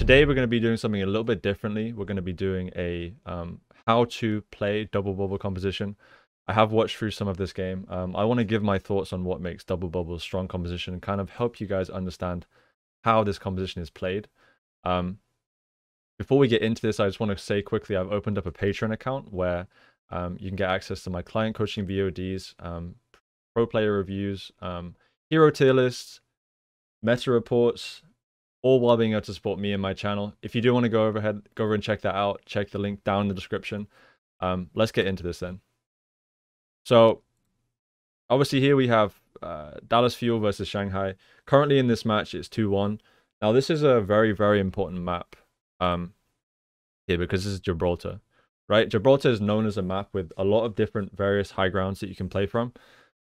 today we're going to be doing something a little bit differently. We're going to be doing a um, how to play double bubble composition. I have watched through some of this game. Um, I want to give my thoughts on what makes double bubble a strong composition and kind of help you guys understand how this composition is played. Um, before we get into this, I just want to say quickly, I've opened up a Patreon account where um, you can get access to my client coaching VODs, um, pro player reviews, um, hero tier lists, meta reports, all while being able to support me and my channel. If you do want to go overhead, go over and check that out. Check the link down in the description. Um, let's get into this then. So, obviously here we have uh, Dallas Fuel versus Shanghai. Currently in this match, it's 2-1. Now, this is a very, very important map um, here because this is Gibraltar, right? Gibraltar is known as a map with a lot of different various high grounds that you can play from.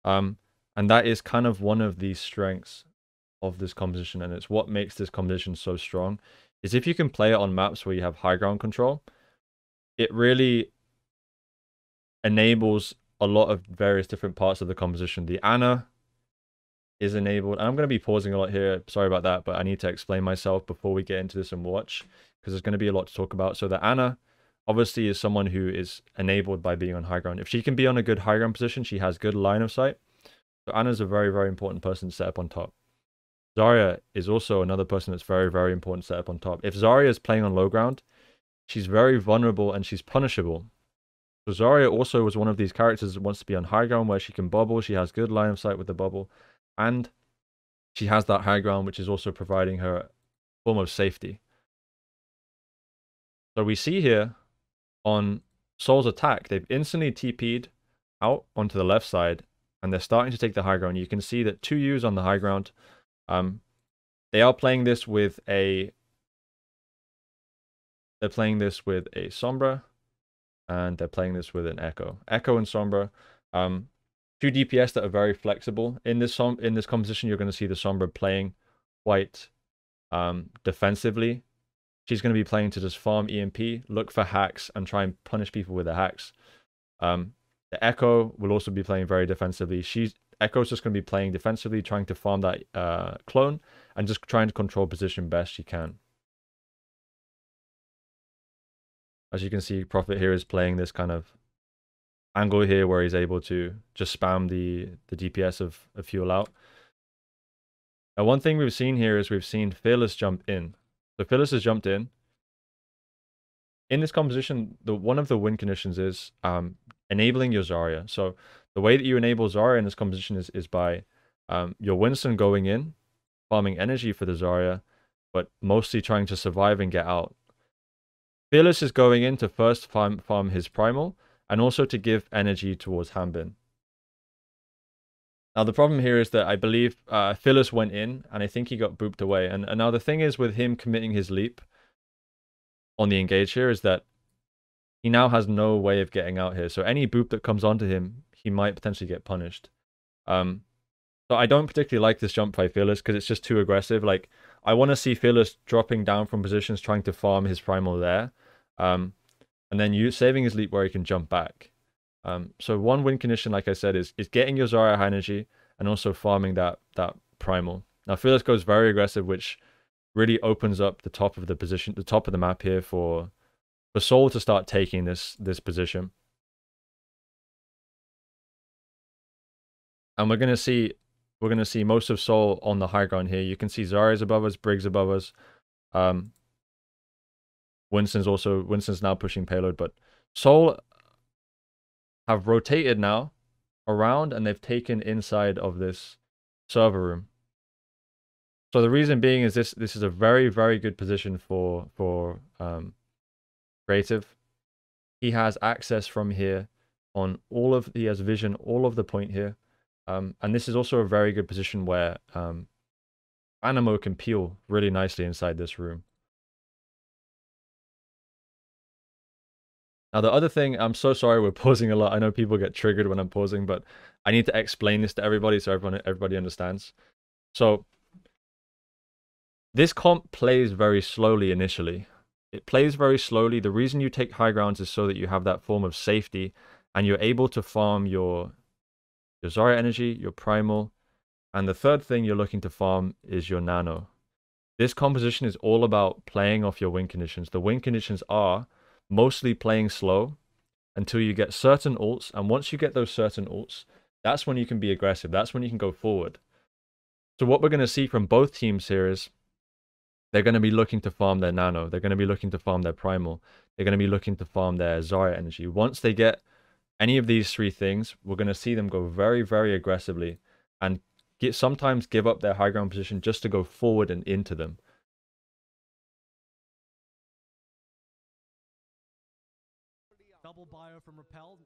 Um, and that is kind of one of the strengths of this composition and it's what makes this composition so strong is if you can play it on maps where you have high ground control it really enables a lot of various different parts of the composition. The Ana is enabled and i'm going to be pausing a lot here sorry about that but i need to explain myself before we get into this and watch because there's going to be a lot to talk about. So the Ana obviously is someone who is enabled by being on high ground. If she can be on a good high ground position she has good line of sight. So Ana's a very very important person to set up on top Zarya is also another person that's very, very important set up on top. If Zarya is playing on low ground, she's very vulnerable and she's punishable. So Zarya also was one of these characters that wants to be on high ground where she can bubble. She has good line of sight with the bubble. And she has that high ground, which is also providing her form of safety. So we see here on Seoul's attack, they've instantly TP'd out onto the left side and they're starting to take the high ground. You can see that two U's on the high ground um, they are playing this with a. They're playing this with a Sombra, and they're playing this with an Echo. Echo and Sombra, um, two DPS that are very flexible in this som in this composition. You're going to see the Sombra playing quite um, defensively. She's going to be playing to just farm EMP, look for hacks, and try and punish people with the hacks. Um, the Echo will also be playing very defensively. She's Echo's just going to be playing defensively, trying to farm that uh, clone, and just trying to control position best she can. As you can see, Profit here is playing this kind of angle here where he's able to just spam the, the DPS of, of Fuel out. Now, one thing we've seen here is we've seen Fearless jump in. So Fearless has jumped in. In this composition, the one of the win conditions is um, enabling your Zarya. So the way that you enable Zarya in this composition is, is by um, your Winston going in, farming energy for the Zarya, but mostly trying to survive and get out. Fearless is going in to first farm, farm his Primal, and also to give energy towards Hanbin. Now the problem here is that I believe uh, Fearless went in, and I think he got booped away. And, and now the thing is with him committing his leap on the engage here is that he now has no way of getting out here. So any boop that comes onto him, he might potentially get punished. Um, so I don't particularly like this jump by Fearless because it's just too aggressive. Like I want to see Fearless dropping down from positions, trying to farm his primal there, um, and then you saving his leap where he can jump back. Um, so one win condition, like I said, is is getting your Zarya high energy and also farming that that primal. Now Fearless goes very aggressive, which really opens up the top of the position, the top of the map here for for Seoul to start taking this this position. and we're gonna see we're gonna see most of Seoul on the high ground here. You can see Zarya's above us, Briggs above us. Um, Winston's also Winston's now pushing payload, but Seoul have rotated now around and they've taken inside of this server room. So the reason being is this this is a very very good position for for um, creative. He has access from here on all of he has vision all of the point here. Um, and this is also a very good position where um, Anamo can peel really nicely inside this room. Now, the other thing, I'm so sorry we're pausing a lot. I know people get triggered when I'm pausing, but I need to explain this to everybody so everyone everybody understands. So, this comp plays very slowly initially. It plays very slowly. The reason you take high grounds is so that you have that form of safety and you're able to farm your your Zarya energy, your primal, and the third thing you're looking to farm is your nano. This composition is all about playing off your win conditions. The win conditions are mostly playing slow until you get certain ults. And once you get those certain ults, that's when you can be aggressive. That's when you can go forward. So what we're going to see from both teams here is they're going to be looking to farm their nano. They're going to be looking to farm their primal. They're going to be looking to farm their Zarya energy. Once they get any of these three things, we're going to see them go very, very aggressively and get, sometimes give up their high ground position just to go forward and into them. Double bio from Repel.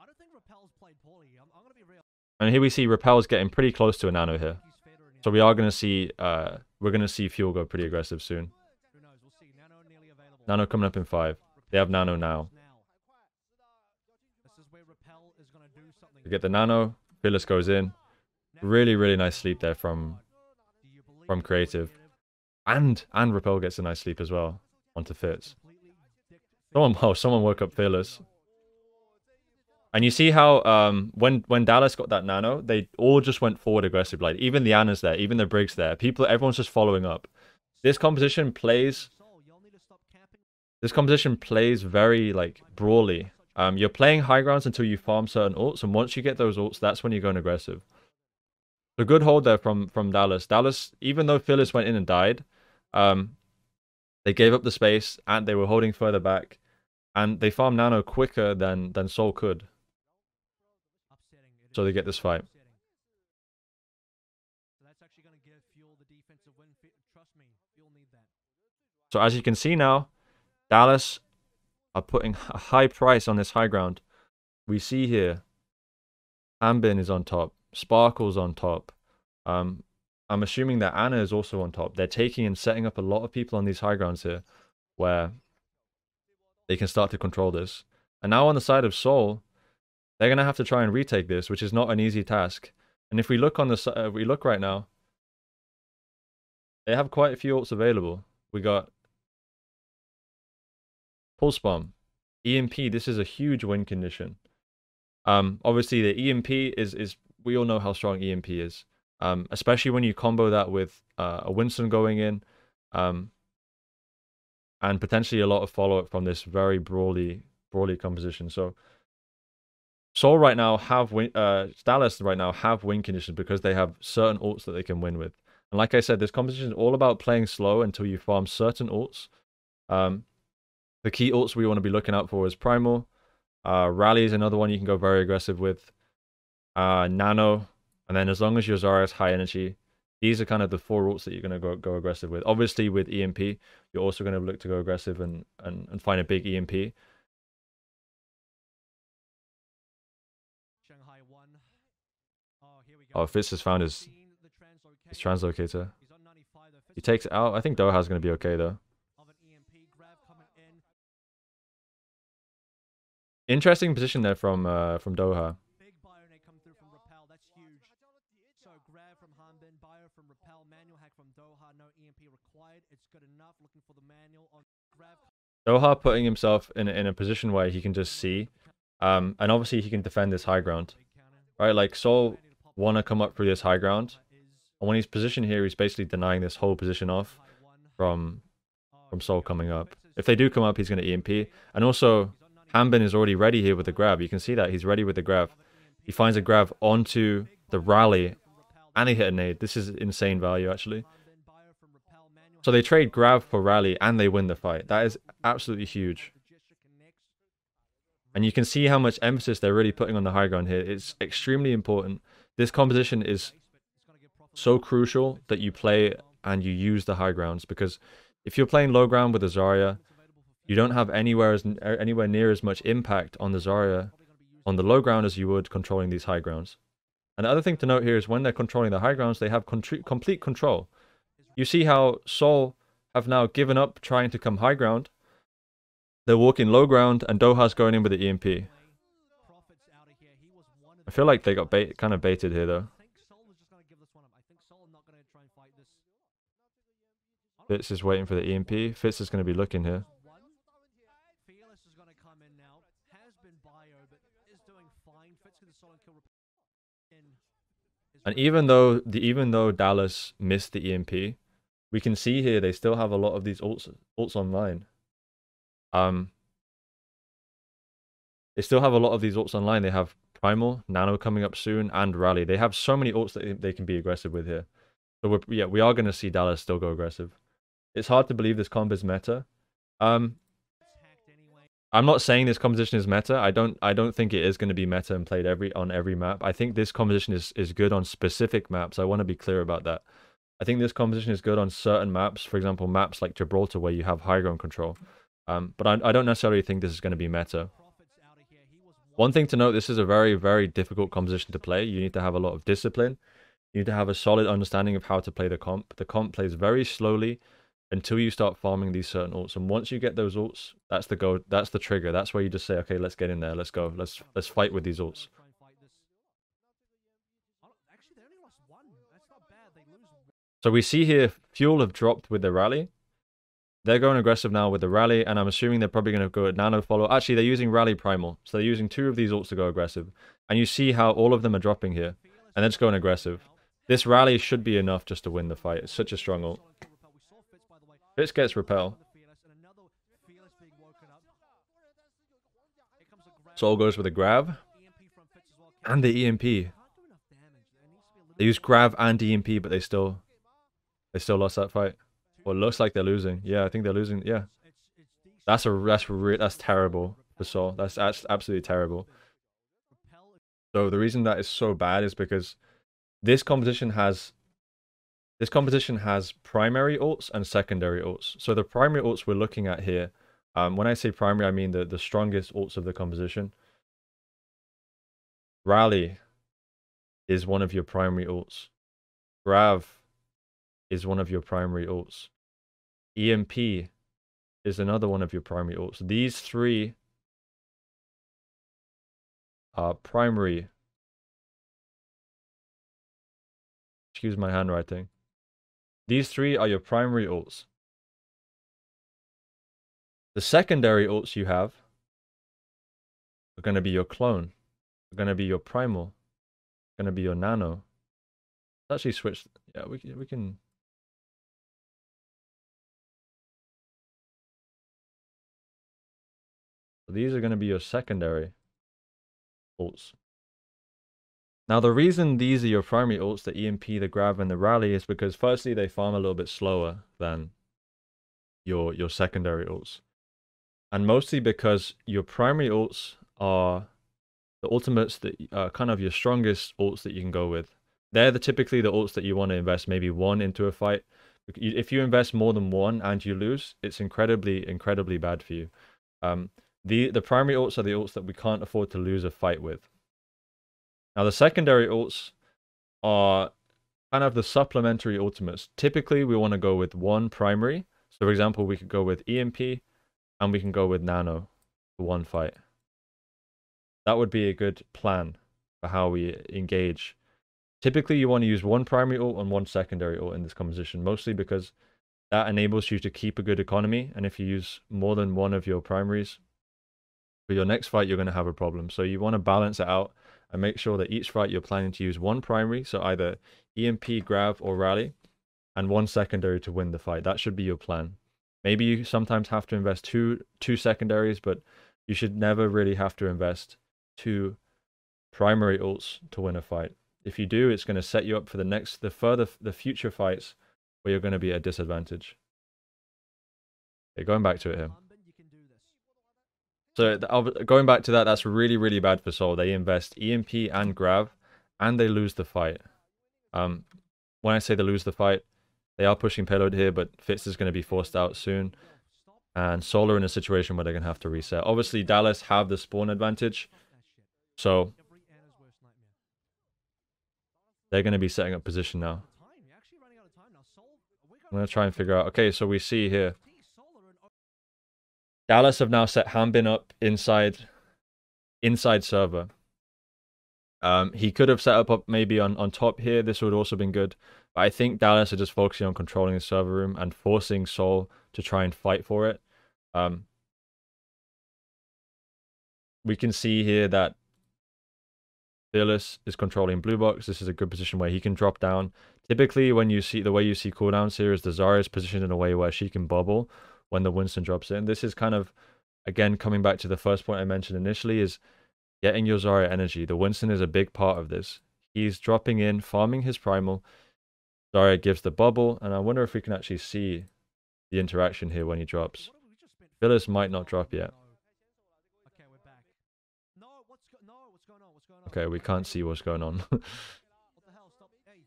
I don't think Repel's played poorly. I'm, I'm going to be real. And here we see Repel's getting pretty close to a nano here. So we are going to see, uh, we're going to see Fuel go pretty aggressive soon. Nano coming up in five. They have Nano now. We get the Nano. Fearless goes in. Really, really nice sleep there from from creative. And and Repel gets a nice sleep as well onto Fitz. Someone oh, someone woke up Fearless. And you see how um when when Dallas got that nano, they all just went forward aggressive. Like even the Ana's there, even the Briggs there. People everyone's just following up. This composition plays this composition plays very like brawly. Um you're playing high grounds until you farm certain ults, and once you get those ults, that's when you're going aggressive. A good hold there from from Dallas. Dallas, even though Fearless went in and died, um, they gave up the space and they were holding further back, and they farmed Nano quicker than than Seoul could. So they get this fight. So that's actually going to give Fuel the defensive win. Fe- Trust me, Fuel need that. So as you can see now, Dallas are putting a high price on this high ground. We see here, Hanbin is on top, Sparkle's on top. Um, I'm assuming that Ana is also on top. They're taking and setting up a lot of people on these high grounds here, where they can start to control this. And now on the side of Seoul, they're gonna have to try and retake this, which is not an easy task. And if we look on the, uh, we look right now, they have quite a few ults available. We got Pulse Bomb, EMP. This is a huge win condition. Um, obviously the EMP is is we all know how strong EMP is. Um, especially when you combo that with uh, a Winston going in, um, and potentially a lot of follow up from this very brawly brawly composition. So Seoul right now have win uh Dallas right now have win conditions because they have certain ults that they can win with. And like I said, this competition is all about playing slow until you farm certain ults. Um, the key ults we want to be looking out for is Primal. Uh, Rally is another one you can go very aggressive with. Uh, Nano, and then as long as your Zarya is high energy, these are kind of the four ults that you're going to go go aggressive with. Obviously, with EMP, you're also going to look to go aggressive and, and, and find a big EMP. Shanghai one. Oh, Fitz has found his, his translocator. He's on 95 though. He takes out. I think Doha's going to be okay, though. Interesting position there from uh, from Doha. Doha. Putting himself in in a position where he can just see, um, and obviously he can defend this high ground, right? Like pop want to come up through this high ground, and when he's positioned here, he's basically denying this whole position off from from here Soul coming up. If they do come up, he's going to EMP, and also He's on 95. Hanbin is already ready here with the grab. You can see that he's ready with the grab. He finds a grab onto the rally, and he hit a nade. This is insane value actually. So they trade grab for rally, and they win the fight. That is absolutely huge. And you can see how much emphasis they're really putting on the high ground here. It's extremely important. This composition is so crucial that you play and you use the high grounds because if you're playing low ground with a Zarya, you don't have anywhere as er, anywhere near as much impact on the Zarya on the low ground as you would controlling these high grounds. And the other thing to note here is when they're controlling the high grounds, they have contr- complete control. You see how Seoul have now given up trying to come high ground. They're walking low ground, and Doha's going in with the EMP. Profits out of here. He was one of I feel like they got bait, kind of baited here though. I think Seoul was just gonna give this one up. I think Seoul not gonna try and fight this. Fitz is waiting for the EMP. Fitz is going to be looking here. One. Fearless is gonna come in now. Has been bio, but is doing fine. Fits with the solid kill. rep- In. And even though the even though Dallas missed the EMP, we can see here they still have a lot of these ults ults online. Um, they still have a lot of these ults online. They have Primal, Nano coming up soon, and Rally. They have so many ults that they can be aggressive with here. So we're, yeah, we are going to see Dallas still go aggressive. It's hard to believe this comp is meta. Um, I'm not saying this composition is meta. I don't I don't think it is going to be meta and played every on every map. I think this composition is is good on specific maps. I want to be clear about that. I think this composition is good on certain maps. For example, maps like Gibraltar where you have high ground control. Um, but I, I don't necessarily think this is going to be meta. One thing to note, this is a very, very difficult composition to play. You need to have a lot of discipline. You need to have a solid understanding of how to play the comp. The comp plays very slowly until you start farming these certain ults. And once you get those ults, that's the go. That's the trigger. That's where you just say, okay, let's get in there. Let's go. Let's let's fight with these ults. So we see here, Fuel have dropped with the rally. They're going aggressive now with the rally, and I'm assuming they're probably going to go at nano follow. Actually, they're using rally primal, so they're using two of these ults to go aggressive. And you see how all of them are dropping here, and they're going aggressive. This rally should be enough just to win the fight. It's such a strong ult. Fitz gets repel. Seoul goes with a grab. And the EMP. They use grab and EMP, but they still they still lost that fight. Well, looks like they're losing. Yeah, I think they're losing. Yeah. That's a that's re that's terrible for Seoul. That's, that's absolutely terrible. So the reason that is so bad is because this competition has this competition has primary ults and secondary ults. So the primary ults we're looking at here, um, when I say primary, I mean the, the strongest ults of the composition. Rally is one of your primary ults. Grav is one of your primary ults. EMP is another one of your primary ults. These three are primary. Excuse my handwriting. These three are your primary ults. The secondary ults you have are going to be your clone, are going to be your primal, going to be your nano. Let's actually switch. Yeah, we we can. So these are going to be your secondary ults. Now, the reason these are your primary ults, the EMP, the grab, and the Rally, is because firstly, they farm a little bit slower than your, your secondary ults. And mostly because your primary ults are the ultimates that are kind of your strongest ults that you can go with. They're the typically the ults that you want to invest maybe one into a fight. If you invest more than one and you lose, it's incredibly, incredibly bad for you. Um, the, the primary ults are the ults that we can't afford to lose a fight with. Now the secondary ults are kind of the supplementary ultimates. Typically we want to go with one primary. So for example, we could go with EMP and we can go with Nano for one fight. That would be a good plan for how we engage. Typically you want to use one primary ult and one secondary ult in this composition, mostly because that enables you to keep a good economy. And if you use more than one of your primaries, for your next fight, you're going to have a problem. So you want to balance it out and make sure that each fight you're planning to use one primary, so either EMP, Grav, or Rally, and one secondary to win the fight. That should be your plan. Maybe you sometimes have to invest two two secondaries, but you should never really have to invest two primary ults to win a fight. If you do, it's going to set you up for the next, the further, the future fights where you're going to be at a disadvantage. Okay, going back to it here. So going back to that, that's really, really bad for Seoul. They invest EMP and Grav, and they lose the fight. Um, when I say they lose the fight, they are pushing payload here, but Fitz is going to be forced out soon. And Seoul are in a situation where they're going to have to reset. Obviously, Dallas have the spawn advantage. So they're going to be setting up position now. I'm going to try and figure out. Okay, so we see here. Dallas have now set Hanbin up inside inside server. Um, he could have set up, up maybe on, on top here. This would also been good. But I think Dallas are just focusing on controlling the server room and forcing Seoul to try and fight for it. Um, we can see here that Fearless is controlling blue box. This is a good position where he can drop down. Typically, when you see the way you see cooldowns here is the Zarya is positioned in a way where she can bubble when the Winston drops in. This is kind of, again, coming back to the first point I mentioned initially is getting your Zarya energy. The Winston is a big part of this. He's dropping in, farming his primal. Zarya gives the bubble, and I wonder if we can actually see the interaction here when he drops. Fearless might not drop yet. Okay, we're back. No, what's go- no, what's going on? What's going on? Okay, we can't see what's going on. What the hell? Stop. Hey,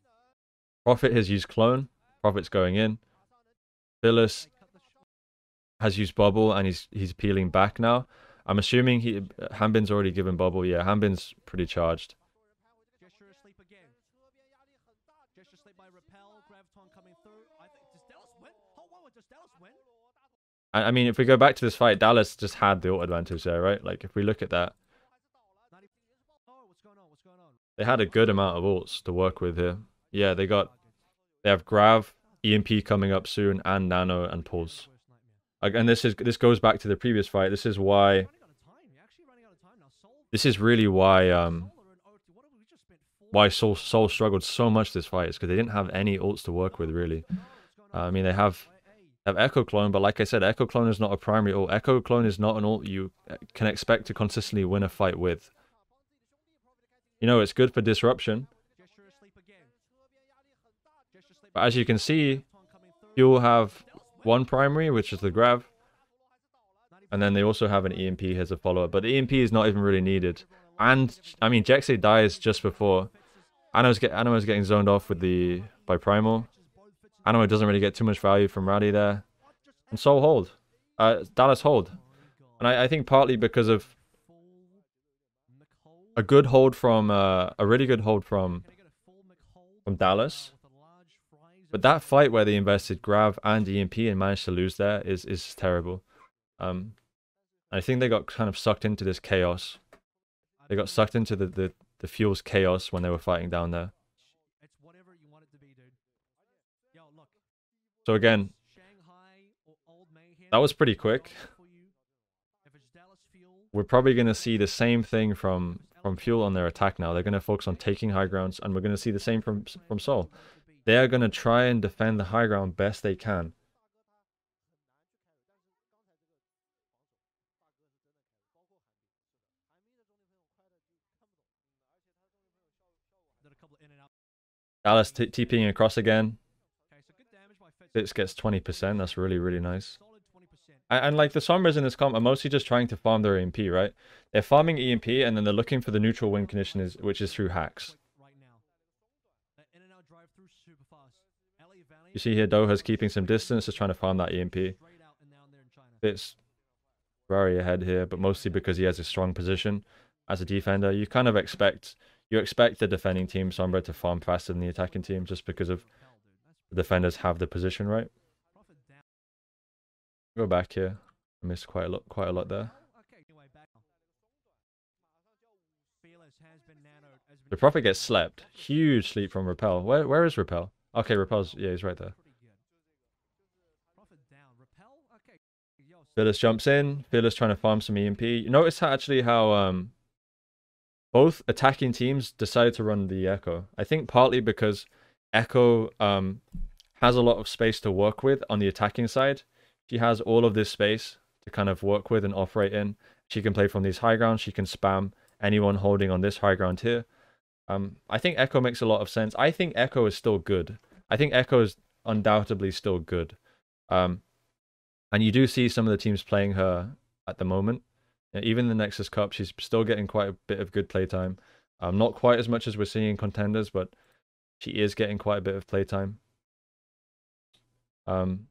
Profit has used clone. Profit's going in. Fearless has used bubble and he's he's peeling back now. I'm assuming he Hanbin's already given bubble. Yeah, Hanbin's pretty charged. Gesture asleep again. Gesture asleep by Repel. Graviton coming through. I think does Dallas win? Wow, does Dallas win? I, I mean, if we go back to this fight, Dallas just had the ult advantage there, right? Like if we look at that, 90... What's going on? What's going on? they had a good amount of ults to work with here. Yeah, they got they have Grav, EMP coming up soon, and Nano and Pulse. And this is this goes back to the previous fight. This is why Running out of time. You're actually running out of time now. Seoul. this is really why um Seoul are in OT. What have we just spent four why Seoul Seoul struggled so much this fight is because they didn't have any ults to work with really. Uh. I mean, they have have Echo Clone, but like I said, Echo Clone is not a primary ult. Echo Clone is not an ult you uh, can expect to consistently win a fight with. You know, it's good for disruption, Gesture asleep again. Gesture asleep but as you can see, Graviton coming through. you'll have one primary, which is the Grav, and then they also have an EMP as a follow-up. But the EMP is not even really needed. And I mean, Jexay dies just before. Ano's get getting zoned off with the by Primal. Anamo doesn't really get too much value from Rowdy there. And Seoul hold. Uh, Dallas hold. And I, I think partly because of a good hold from uh, a really good hold from from Dallas. But that fight where they invested Grav and EMP and managed to lose there is is terrible. Um, I think they got kind of sucked into this chaos. They got sucked into the, the, the fuel's chaos when they were fighting down there. So again, that was pretty quick. We're probably going to see the same thing from from Fuel on their attack now. They're going to focus on taking high grounds, and we're going to see the same from from Seoul. They are going to try and defend the high ground best they can. did a couple in and out. Dallas t- TPing across again. Okay, so good damage by Fitz. Gets 20%. That's really, really nice. Solid 20%. And, and like the Sombras in this comp are mostly just trying to farm their EMP, right? They're farming EMP and then they're looking for the neutral win condition, is, which is through hacks. Right now. That in and out drive through super fast. LA Valley. You see here, Doha's keeping some distance, just trying to farm that EMP. It's very ahead here, but mostly because he has a strong position as a defender. You kind of expect you expect the defending team Sombra to farm faster than the attacking team just because of the defenders have the position right. Go back here. I missed quite a lot quite a lot there. The Profit gets slept. Huge sleep from Repel. Where where is Repel? Okay, Repel's yeah, he's right there. Fearless jumps in. Fearless trying to farm some EMP. You notice how actually how um both attacking teams decided to run the Echo. I think partly because Echo um has a lot of space to work with on the attacking side. She has all of this space to kind of work with and operate in. She can play from these high grounds. She can spam anyone holding on this high ground here. Um, I think Echo makes a lot of sense. I think Echo is still good. I think Echo is undoubtedly still good. Um, and you do see some of the teams playing her at the moment. Even the Nexus Cup, she's still getting quite a bit of good playtime. Um, not quite as much as we're seeing in contenders, but she is getting quite a bit of playtime. Um,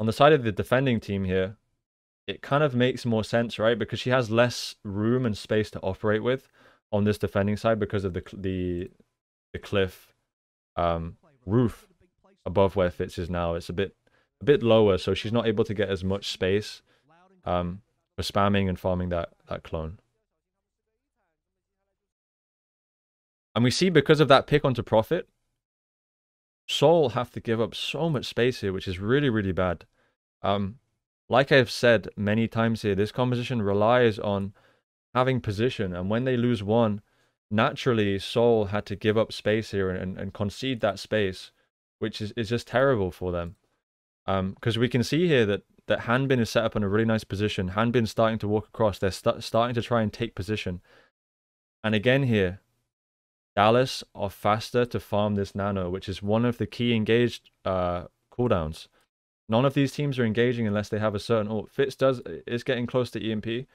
on the side of the defending team here, it kind of makes more sense, right? Because she has less room and space to operate with on this defending side because of the the the cliff um, roof above where Fitz is now. It's a bit a bit lower, so she's not able to get as much space um, for spamming and farming that that clone. And we see because of that pick onto profit, Seoul have to give up so much space here, which is really really bad. Um, like I've said many times here, this composition relies on having position, and when they lose one, naturally Seoul had to give up space here and, and, and concede that space, which is, is just terrible for them. Because um, we can see here that, that Hanbin is set up in a really nice position. Hanbin starting to walk across. They're st starting to try and take position. And again here, Dallas are faster to farm this nano, which is one of the key engaged uh, cooldowns. None of these teams are engaging unless they have a certain ult. Fitz does is getting close to EMP,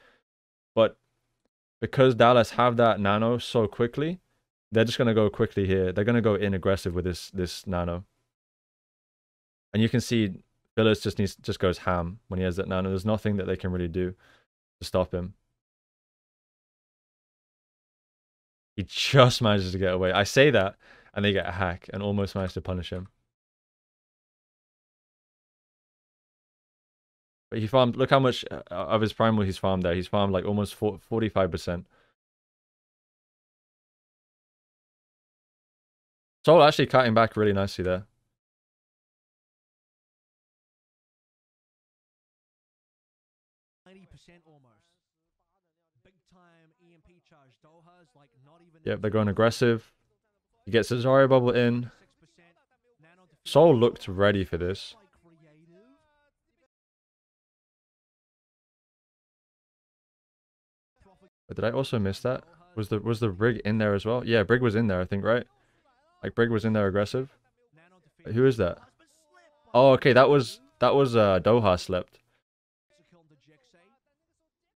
but because Dallas have that nano so quickly, they're just gonna go quickly here. They're gonna go in aggressive with this this nano. And you can see Fearless just needs just goes ham when he has that nano. There's nothing that they can really do to stop him. He just manages to get away. I say that, and they get a hack and almost manage to punish him. But he farmed, look how much uh, of his primal he's farmed there. He's farmed like almost 45%. Seoul actually cutting back really nicely there. Yep, they're going aggressive. He gets his Zarya bubble in. Seoul looked ready for this. But did I also miss that? Was the was the Brig in there as well? Yeah, Brig was in there, I think, right? Like Brig was in there aggressive. Who is that? Oh, okay, that was that was uh Doha slept.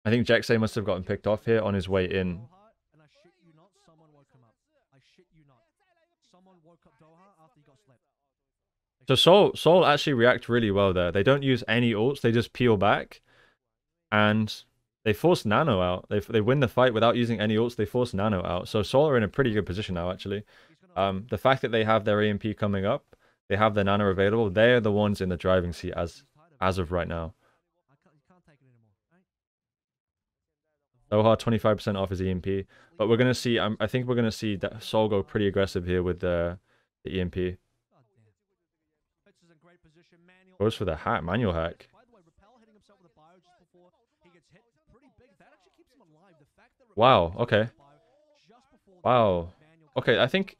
I think Jexay must have gotten picked off here on his way in. So Seoul Seoul actually react really well there. They don't use any ults, they just peel back. And they force Nano out. They they win the fight without using any ults. They force Nano out. So Seoul are in a pretty good position now, actually. Um, the fact that they have their EMP coming up, they have their Nano available. They're the ones in the driving seat as as of right now. Doha 25% off his EMP, but we're gonna see. Um, I think we're gonna see that Seoul go pretty aggressive here with the the EMP. Goes for the hack, manual hack. Wow, okay. Wow. Okay, I think...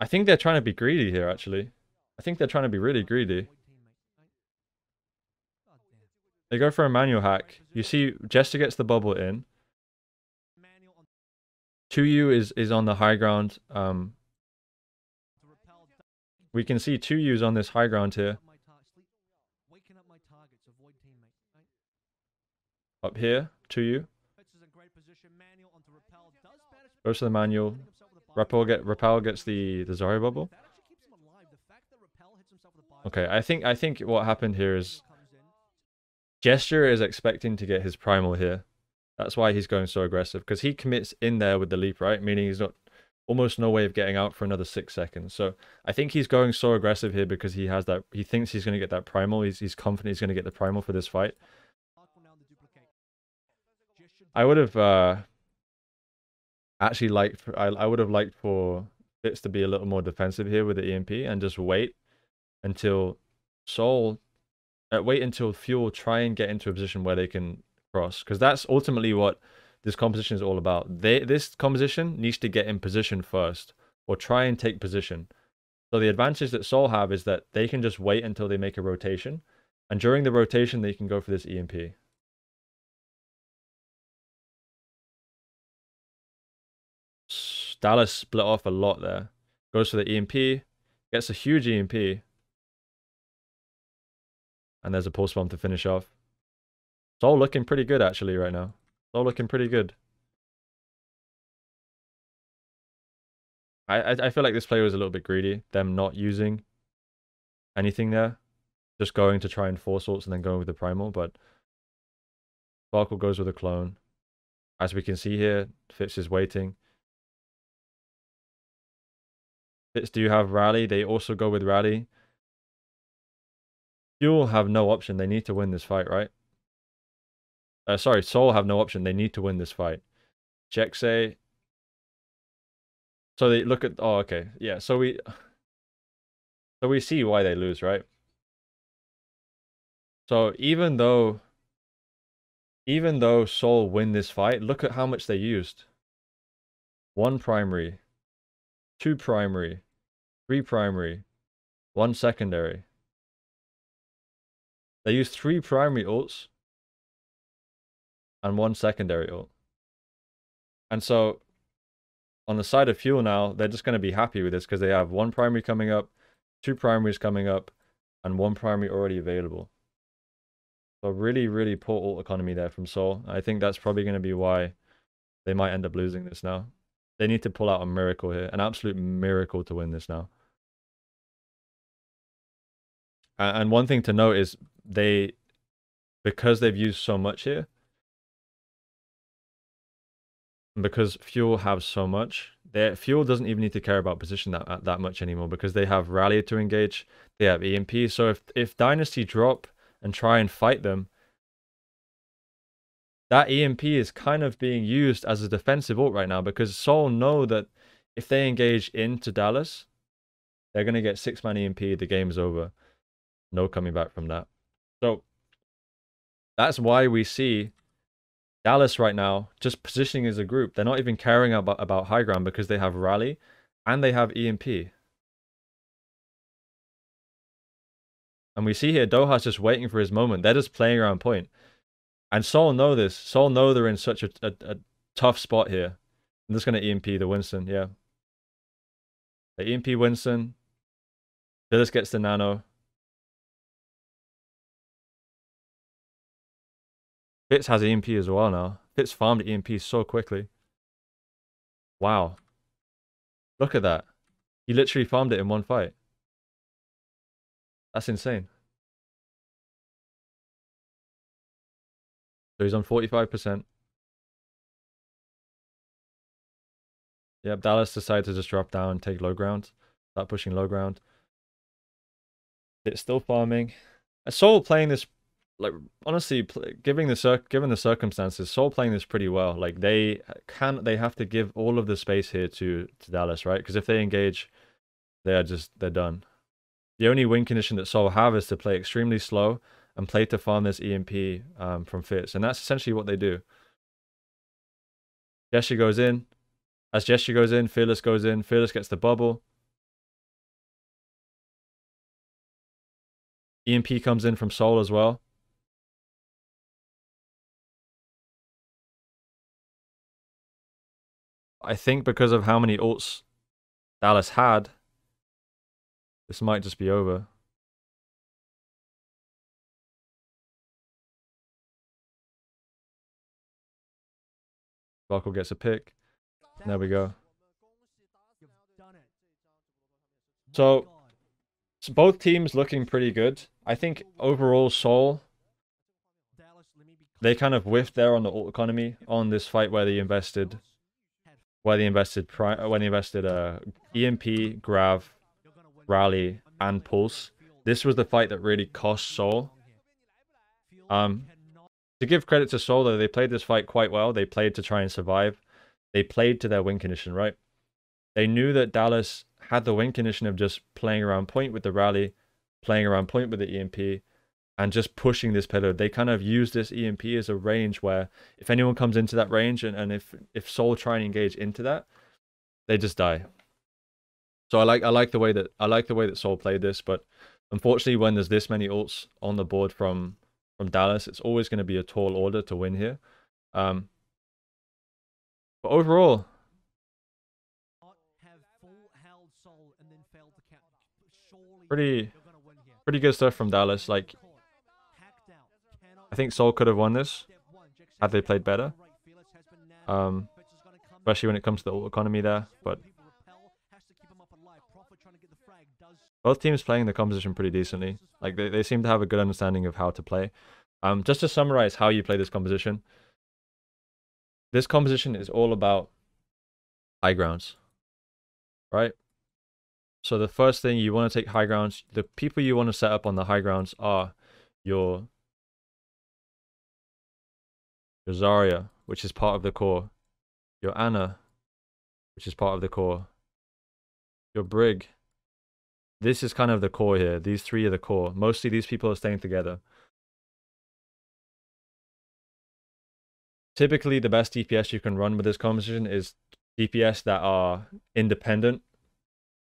I think they're trying to be greedy here, actually. I think they're trying to be really greedy. They go for a manual hack. You see, Gesture gets the bubble in. 2U is, is on the high ground. Um, we can see 2U's on this high ground here. Up here, 2U. Goes to the manual. Repel get Repel gets the the Zarya bubble. Okay, I think I think what happened here is Gesture is expecting to get his primal here. That's why he's going so aggressive because he commits in there with the leap, right? Meaning he's not almost no way of getting out for another six seconds. So I think he's going so aggressive here because he has that. He thinks he's going to get that primal. He's he's confident he's going to get the primal for this fight. I would have uh, actually liked. I I would have liked for Fitz to be a little more defensive here with the EMP and just wait until Seoul. Uh, wait until Fuel try and get into a position where they can cross because that's ultimately what this composition is all about. They this composition needs to get in position first or try and take position. So the advantage that Seoul have is that they can just wait until they make a rotation, and during the rotation they can go for this EMP. Dallas split off a lot there. Goes for the EMP, gets a huge EMP, and there's a pulse bomb to finish off. It's all looking pretty good actually right now. It's all looking pretty good. I, I, I feel like this play was a little bit greedy. Them not using anything there. Just going to try and force ults and then going with the primal. But Sparkle goes with a clone. As we can see here, Fitz is waiting. Do you have Rally. They also go with Rally. Fuel have no option. They need to win this fight, right? Uh, sorry, Seoul have no option. They need to win this fight. Jexay. So they look at. Oh, okay. Yeah. So we. So we see why they lose, right? So even though. Even though Seoul win this fight, look at how much they used. one primary, two primary, three primary, one secondary. They use three primary ults and one secondary ult. And so on the side of Fuel now, they're just going to be happy with this because they have one primary coming up, two primaries coming up, and one primary already available. So really, really poor ult economy there from Seoul. I think that's probably going to be why they might end up losing this now. They need to pull out a miracle here, an absolute miracle to win this now. And one thing to note is they, because they've used so much here, because Fuel have so much, their Fuel doesn't even need to care about position that uh, that much anymore because they have Rally to engage, they have EMP. So if if Dynasty drop and try and fight them, that EMP is kind of being used as a defensive ult right now because Seoul know that if they engage into Dallas, they're gonna get six man EMP. The game's over. No coming back from that. So that's why we see Dallas right now just positioning as a group. They're not even caring about, about high ground because they have rally and they have EMP. And we see here Doha's just waiting for his moment. They're just playing around point. And Seoul know this. Seoul know they're in such a, a, a tough spot here. I'm just going to EMP the Winston, yeah. The EMP Winston. Fearless gets the nano. Fitz has EMP as well now. Fitz farmed EMP so quickly. Wow. Look at that. He literally farmed it in one fight. That's insane. So he's on 45%. Yep, Dallas decided to just drop down and take low ground. Start pushing low ground. It's still farming. I saw playing this like honestly, giving the cir- given the circumstances, Seoul playing this pretty well. Like they can, they have to give all of the space here to to Dallas, right? Because if they engage, they are just they're done. The only win condition that Seoul have is to play extremely slow and play to farm this EMP um, from Fitz, and that's essentially what they do. Gesture goes in. As Gesture goes in, Fearless goes in. Fearless gets the bubble. EMP comes in from Seoul as well. I think because of how many ults Dallas had, this might just be over. Buckle gets a pick. There we go. So, so both teams looking pretty good. I think overall Seoul, they kind of whiffed there on the ult economy on this fight where they invested where they invested when they invested uh, EMP, Grav, Rally, and Pulse. This was the fight that really cost Seoul. Um, to give credit to Seoul, though, they played this fight quite well. They played to try and survive. They played to their win condition, right? They knew that Dallas had the win condition of just playing around point with the rally, playing around point with the EMP, and just pushing this pillar. They kind of use this EMP as a range where if anyone comes into that range and, and if if Seoul try and engage into that, they just die. So I like I like the way that I like the way that Seoul played this, but unfortunately when there's this many ults on the board from from Dallas, it's always going to be a tall order to win here. Um, but overall, pretty pretty good stuff from Dallas. Like I think Seoul could have won this had they played better. Um, especially when it comes to the economy there. But both teams playing the composition pretty decently. Like they, they seem to have a good understanding of how to play. Um, just to summarize how you play this composition. This composition is all about high grounds, right? So the first thing you want to take high grounds. The people you want to set up on the high grounds are your your Zarya, which is part of the core, your Ana, which is part of the core, your Brig. This is kind of the core here. These three are the core. Mostly these people are staying together. Typically, the best DPS you can run with this composition is DPS that are independent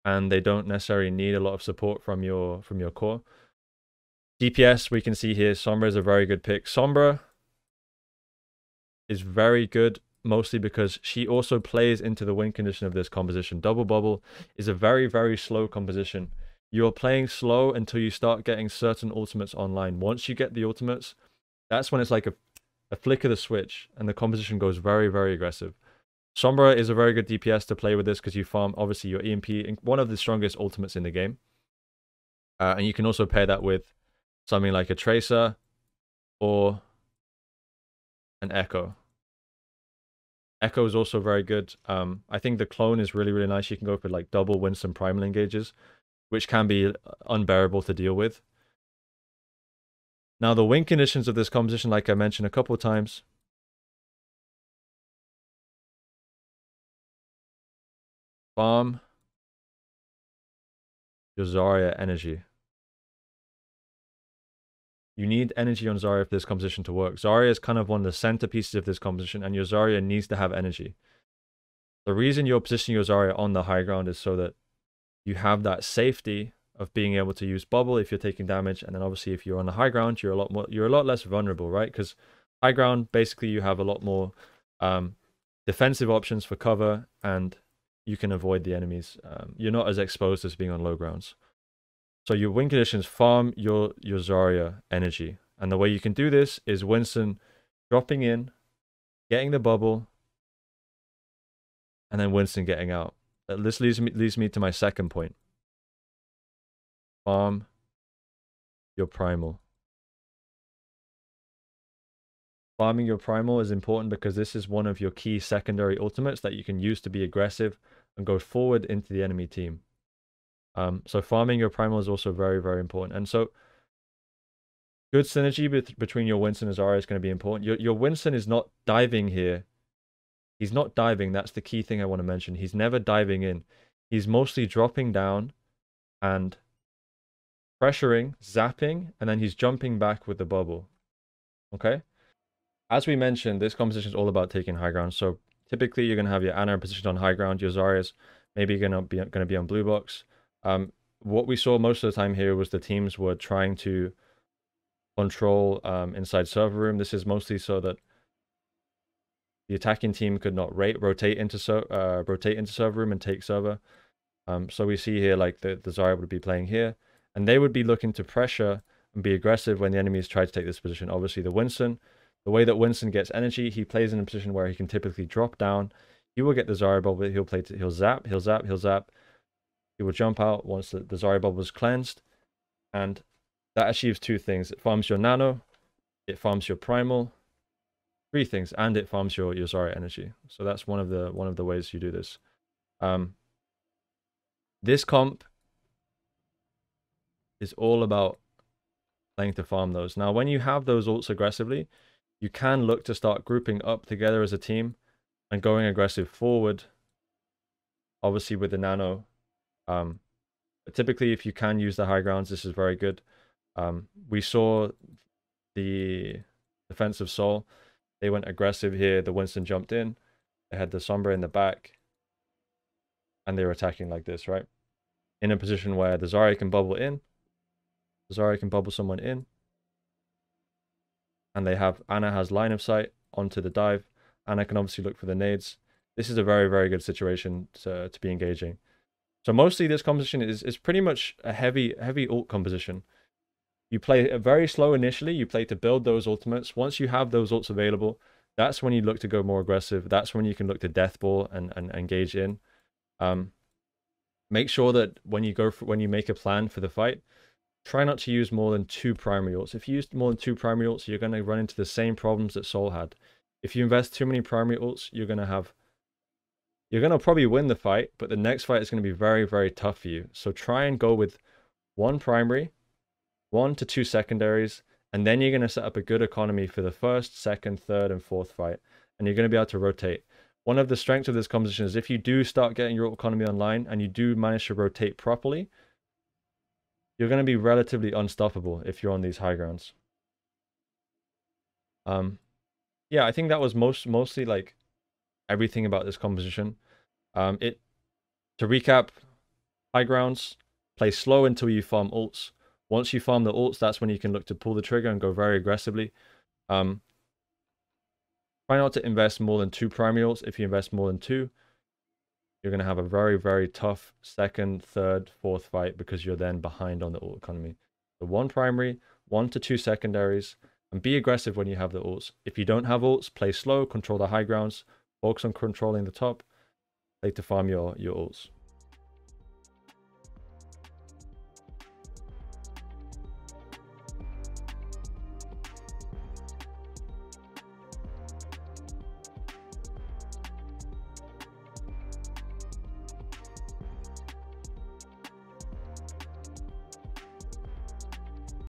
and they don't necessarily need a lot of support from your from your core. DPS we can see here Sombra is a very good pick. Sombra is very good mostly because she also plays into the win condition of this composition. Double Bubble is a very very slow composition. You're playing slow until you start getting certain ultimates online. Once you get the ultimates, that's when it's like a, a flick of the switch and the composition goes very very aggressive. Sombra is a very good DPS to play with this because you farm, obviously, your EMP, one of the strongest ultimates in the game. Uh, and you can also pair that with something like a Tracer or an Echo. Echo is also very good. Um, I think the clone is really, really nice. You can go for like double Winston primal engages, which can be unbearable to deal with. Now, the win conditions of this composition, like I mentioned a couple of times, Bomb, your Zarya energy. You need energy on Zarya for this composition to work. Zarya is kind of one of the centerpieces of this composition, and your Zarya needs to have energy. The reason you're positioning your Zarya on the high ground is so that you have that safety of being able to use bubble if you're taking damage, and then obviously if you're on the high ground, you're a lot more, you're a lot less vulnerable, right? Because high ground, basically, you have a lot more um, defensive options for cover and you can avoid the enemies. Um, you're not as exposed as being on low grounds. So your win conditions farm your your Zarya energy, and the way you can do this is Winston dropping in, getting the bubble, and then Winston getting out. This leads me leads me to my second point. Farm your primal. Farming your primal is important because this is one of your key secondary ultimates that you can use to be aggressive and go forward into the enemy team. Um, so farming your primal is also very, very important. And so good synergy be between your Winston and Zarya is going to be important. Your, your Winston is not diving here. He's not diving. That's the key thing I want to mention. He's never diving in. He's mostly dropping down and pressuring, zapping, and then he's jumping back with the bubble. Okay? as we mentioned, this composition is all about taking high ground. So typically you're going to have your Ana positioned on high ground, your Zaryas maybe going to be going to be on blue box. Um, what we saw most of the time here was the teams were trying to control um, inside server room. This is mostly so that the attacking team could not rate, rotate into so, uh, rotate into server room and take server. Um, so we see here like the, the Zarya would be playing here, and they would be looking to pressure and be aggressive when the enemies try to take this position. Obviously, the Winston the way that Winston gets energy, he plays in a position where he can typically drop down. He will get the Zarya bubble. He'll play. To, he'll zap. He'll zap. He'll zap. He will jump out once the, the Zarya bubble is cleansed, and that achieves two things. It farms your nano, it farms your primal, three things, and it farms your your Zarya energy. So that's one of the one of the ways you do this. Um, this comp is all about playing to farm those. Now, when you have those ults aggressively, you can look to start grouping up together as a team and going aggressive forward. Obviously, with the nano. Um, but typically, if you can use the high grounds, this is very good. Um, we saw the defensive Seoul. They went aggressive here. The Winston jumped in. They had the Sombra in the back. And they were attacking like this, right? In a position where the Zarya can bubble in. The Zarya can bubble someone in and they have Ana has line of sight onto the dive. Ana can obviously look for the nades. This is a very, very good situation to, to be engaging. So mostly this composition is, is pretty much a heavy, heavy ult composition. You play very slow initially. You play to build those ultimates. Once you have those ults available, that's when you look to go more aggressive. That's when you can look to death ball and, and engage in. Um, make sure that when you go for, when you make a plan for the fight, try not to use more than two primary ults. If you use more than two primary ults, you're going to run into the same problems that Seoul had. If you invest too many primary ults, you're going to have you're going to probably win the fight, but the next fight is going to be very, very tough for you. So try and go with one primary, one to two secondaries, and then you're going to set up a good economy for the first, second, third, and fourth fight. And you're going to be able to rotate. One of the strengths of this composition is if you do start getting your economy online and you do manage to rotate properly, you're going to be relatively unstoppable if you're on these high grounds. Um, yeah, I think that was most mostly like everything about this composition. Um, it to recap, high grounds, play slow until you farm ults. Once you farm the ults, that's when you can look to pull the trigger and go very aggressively. Um, try not to invest more than two primary ults. If you invest more than two, you're going to have a very, very tough second, third, fourth fight because you're then behind on the ult economy. So one primary, one to two secondaries, and be aggressive when you have the ults. If you don't have ults, play slow, control the high grounds, focus on controlling the top, like to farm your, your ults.